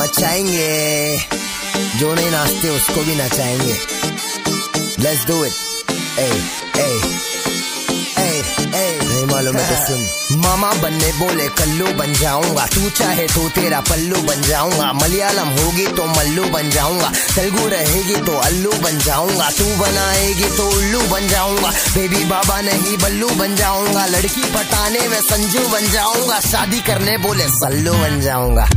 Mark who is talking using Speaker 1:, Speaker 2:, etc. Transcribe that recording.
Speaker 1: मचाएँगे। जो नहीं नाचते, उसको भी नचाएँगे। लेट्स डू इट ए ए नहीं मालूम है सुन मामा बनने बोले, कल्लू बन जाऊँगा। तू चाहे तो तेरा पल्लू बन जाऊँगा। मलयालम होगी तो मल्लू बन जाऊँगा। तेलुगु रहेगी तो अल्लू बन जाऊँगा। तू बनाएगी तो उल्लू बन जाऊँगा। बेबी बाबा नहीं, बल्लू बन जाऊँगा। लड़की पटाने में संजू बन जाऊँगा। शादी करने बोले सल्लू बन जाऊँगा।